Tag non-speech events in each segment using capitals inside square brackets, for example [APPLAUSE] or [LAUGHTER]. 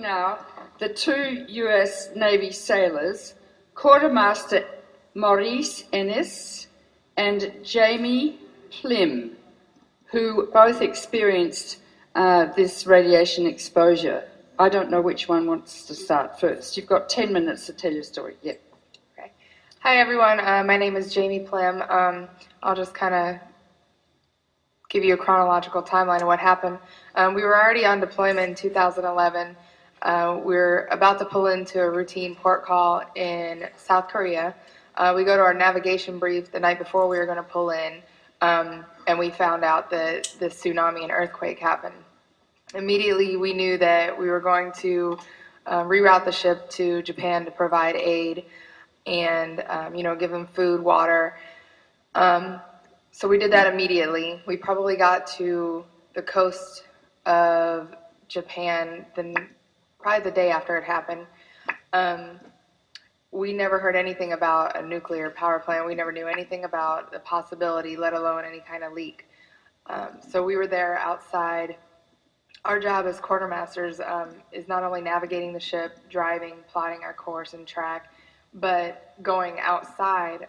now the two U.S. Navy sailors, Quartermaster Maurice Enis and Jaime Plym, who both experienced uh, this radiation exposure. I don't know which one wants to start first. You've got 10 minutes to tell your story. Yeah. Okay. Hi, everyone. Uh, my name is Jaime Plym. Um, I'll just kind of give you a chronological timeline of what happened. Um, we were already on deployment in 2011. Uh, we're about to pull into a routine port call in South Korea. Uh, we go to our navigation brief the night before we were going to pull in, um, and we found out that the tsunami and earthquake happened. Immediately, we knew that we were going to um, reroute the ship to Japan to provide aid and, um, you know, give them food, water. Um, so we did that immediately. We probably got to the coast of Japan the, probably the day after it happened. Um, we never heard anything about a nuclear power plant. We never knew anything about the possibility, let alone any kind of leak. Um, so we were there outside. Our job as quartermasters um, is not only navigating the ship, driving, plotting our course and track, but going outside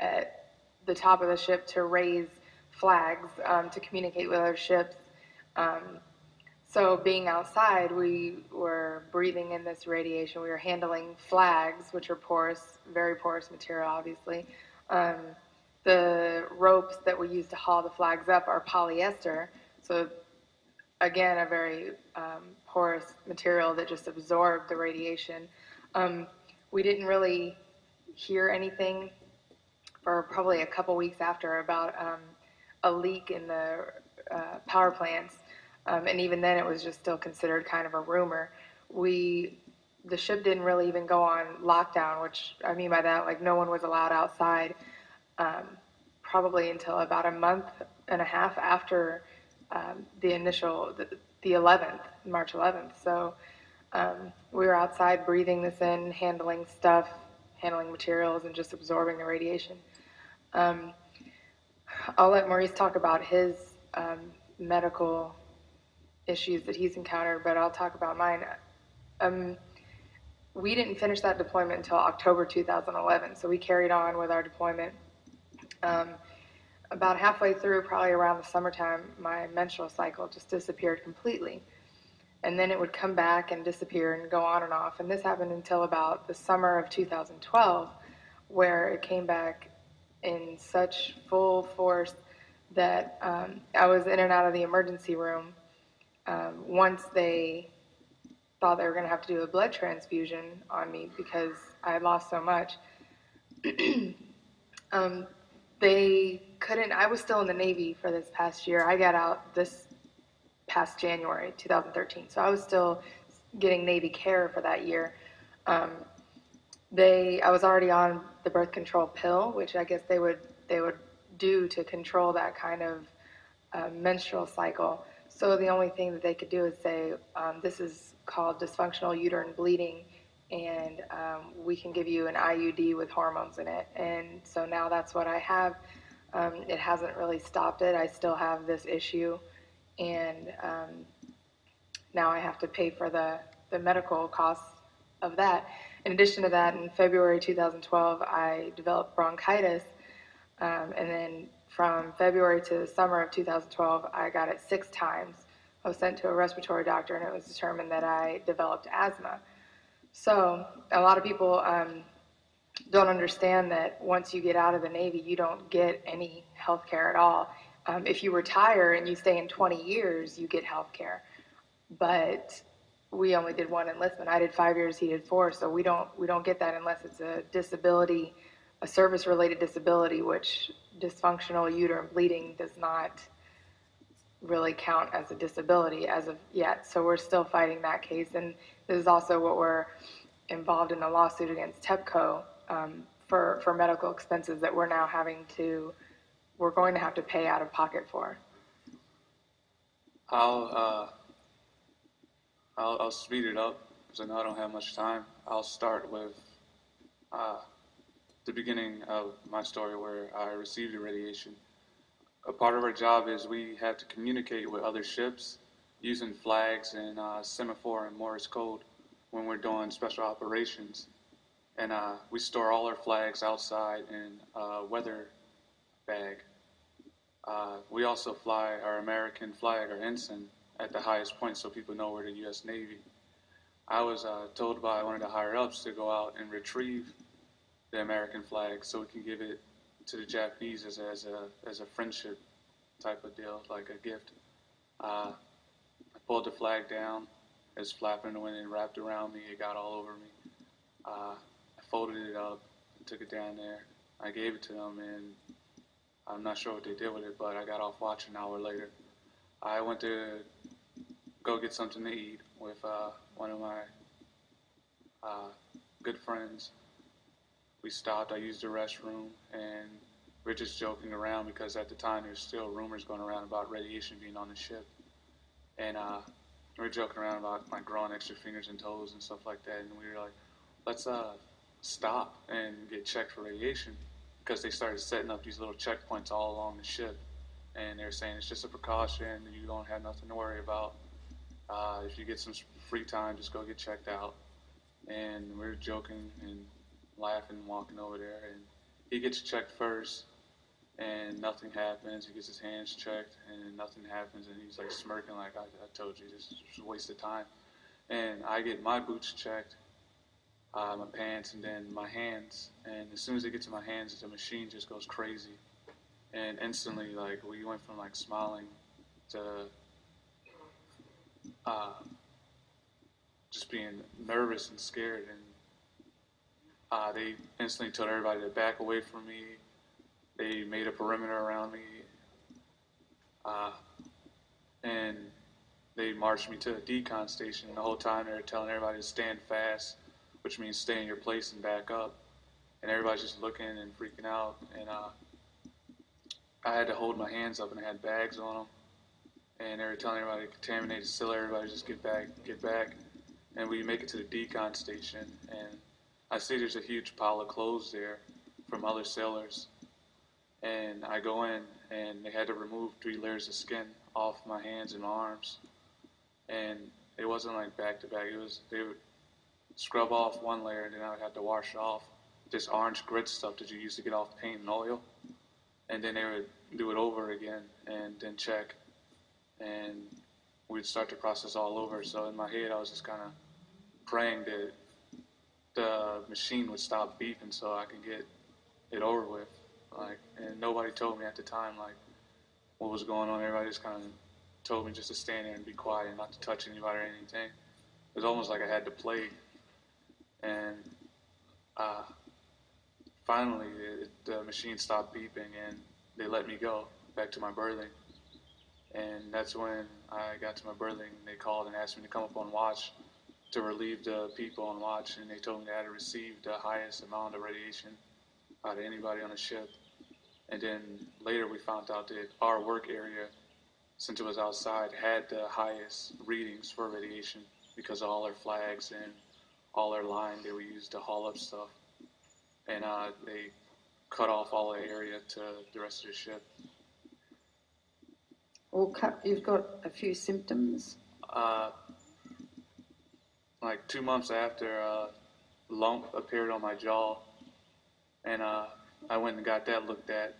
at the top of the ship to raise flags um, to communicate with other ships. Um, so being outside, we were breathing in this radiation. We were handling flags, which are porous, very porous material, obviously. Um, the ropes that we use to haul the flags up are polyester. So again, a very um, porous material that just absorbed the radiation. Um, we didn't really hear anything for probably a couple weeks after about um, a leak in the uh, power plants, um, and even then it was just still considered kind of a rumor. We the ship didn't really even go on lockdown, which I mean by that like no one was allowed outside, um, probably until about a month and a half after um, the initial the, the 11th, March 11th. So um, we were outside breathing this in, handling stuff, handling materials, and just absorbing the radiation. Um, I'll let Maurice talk about his um, medical issues that he's encountered, but I'll talk about mine. Um, we didn't finish that deployment until October 2011, so we carried on with our deployment. Um, about halfway through, probably around the summertime, my menstrual cycle just disappeared completely. And then it would come back and disappear and go on and off. And this happened until about the summer of 2012, where it came back in such full force that um, I was in and out of the emergency room. Um, once they thought they were going to have to do a blood transfusion on me because I lost so much, [CLEARS THROAT] um, they couldn't. I was still in the Navy for this past year. I got out this past January 2013, so I was still getting Navy care for that year. Um, they I was already on the birth control pill, which I guess they would they would do to control that kind of uh, menstrual cycle. So the only thing that they could do is say um, this is called dysfunctional uterine bleeding, and um, we can give you an IUD with hormones in it. And so now that's what I have. Um, it hasn't really stopped it. I still have this issue, and um, now I have to pay for the the medical costs of that. In addition to that, in February 2012, I developed bronchitis, um, and then from February to the summer of 2012, I got it six times. I was sent to a respiratory doctor, and it was determined that I developed asthma. So, a lot of people um, don't understand that once you get out of the Navy, you don't get any health care at all. Um, if you retire and you stay in 20 years, you get health care. But we only did one enlistment. I did five years, he did four, so we don't we don't get that unless it's a disability, a service-related disability, which dysfunctional uterine bleeding does not really count as a disability as of yet. So we're still fighting that case, and this is also what we're involved in a lawsuit against TEPCO um, for for medical expenses that we're now having to we're going to have to pay out of pocket for. I'll uh, I'll, I'll speed it up because I know I don't have much time. I'll start with uh, the beginning of my story where I received irradiation. A part of our job is we have to communicate with other ships using flags and uh, semaphore and Morse code when we're doing special operations. And uh, we store all our flags outside in a weather bag. Uh, we also fly our American flag, our ensign, at the highest point so people know we're the U.S. Navy. I was uh, told by one of the higher ups to go out and retrieve the American flag so we can give it to the Japanese as as a, as a friendship type of deal, like a gift. Uh, I pulled the flag down. It was flapping in the wind wrapped around me. It got all over me. Uh, I folded it up and took it down there. I gave it to them, and I'm not sure what they did with it, but I got off watch an hour later. I went to go get something to eat with uh, one of my uh, good friends. We stopped. I used the restroom, and we are just joking around because at the time there's still rumors going around about radiation being on the ship, and uh, we were joking around about my growing extra fingers and toes and stuff like that. And we were like, let's uh, stop and get checked for radiation because they started setting up these little checkpoints all along the ship, and they're saying it's just a precaution. You don't have nothing to worry about. Uh, if you get some free time, just go get checked out. And we are joking and laughing, walking over there, and he gets checked first, and nothing happens. He gets his hands checked, and nothing happens, and he's like smirking, like I, I told you, this is a waste of time. And I get my boots checked, uh, my pants, and then my hands. And as soon as it gets to my hands, the machine just goes crazy, and instantly, like we went from like smiling to uh, just being nervous and scared. And uh, they instantly told everybody to back away from me. They made a perimeter around me. Uh, and they marched me to a decon station. The whole time they were telling everybody to stand fast, which means stay in your place and back up. And everybody's just looking and freaking out. And uh, I had to hold my hands up and I had bags on them and they were telling everybody contaminated still everybody just get back get back and we make it to the decon station and i see there's a huge pile of clothes there from other sailors. And i go in and they had to remove three layers of skin off my hands and arms. And it wasn't like back to back it was they would scrub off one layer and then i would have to wash off. This orange grit stuff that you use to get off paint and oil. And then they would do it over again and then check. And we'd start the process all over. So in my head, I was just kind of praying that the machine would stop beeping so I could get it over with. Like, and nobody told me at the time like what was going on. Everybody just kind of told me just to stand there and be quiet and not to touch anybody or anything. It was almost like I had to play. And uh, finally, it, the machine stopped beeping and they let me go back to my berthing. And that's when I got to my berthing. They called and asked me to come up on watch to relieve the people on watch, and they told me that I had received the highest amount of radiation out of anybody on the ship. And then later we found out that our work area, since it was outside, had the highest readings for radiation because of all our flags and all our line that we used to haul up stuff. And uh, they cut off all the area to the rest of the ship. Or you've got a few symptoms? Uh, like two months after, a uh, lump appeared on my jaw, and uh, I went and got that looked at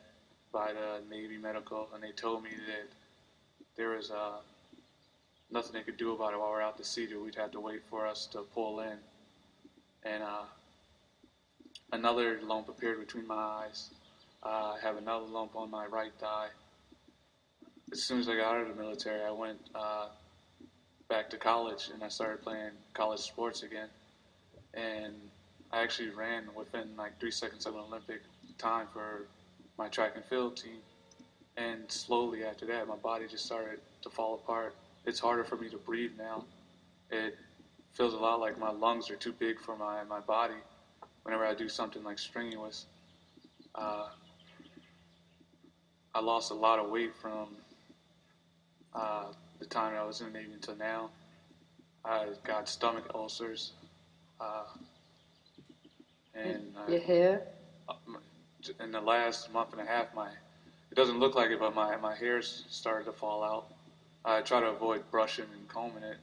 by the Navy medical, and they told me that there was uh, nothing they could do about it while we're out to sea. That we'd have to wait for us to pull in, and uh, another lump appeared between my eyes. Uh, I have another lump on my right thigh as soon as I got out of the military, I went uh, back to college and I started playing college sports again. And I actually ran within like three seconds of an Olympic time for my track and field team. And slowly after that, my body just started to fall apart. It's harder for me to breathe now. It feels a lot like my lungs are too big for my, my body whenever I do something like strenuous. Uh, I lost a lot of weight from uh, the time I was in the Navy until now. I got stomach ulcers. Uh, and your hair? Uh, in the last month and a half, my it doesn't look like it, but my my hair's started to fall out. I try to avoid brushing and combing it,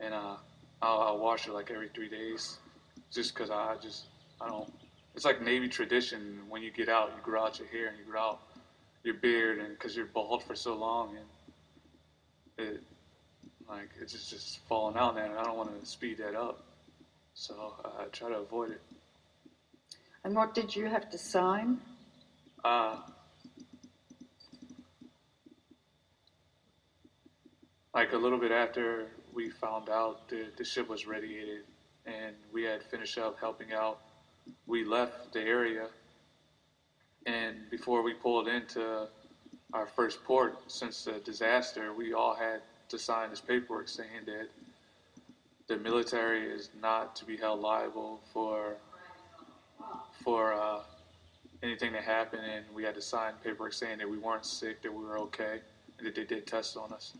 and uh, I'll, I'll wash it like every three days, just because I just I don't. It's like Navy tradition. When you get out, you grow out your hair and you grow out your beard, and because you're bald for so long, and it like it's just just falling out now, and I don't want to speed that up, so I try to avoid it. And what did you have to sign? Uh, like a little bit after we found out the, the ship was radiated and we had finished up helping out, we left the area. And before we pulled into our first port since the disaster, we all had to sign this paperwork saying that the military is not to be held liable for for uh, anything that happened, and we had to sign paperwork saying that we weren't sick, that we were okay, and that they did tests on us.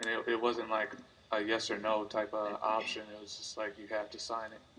And it, it wasn't like a yes or no type of option. It was just like you have to sign it.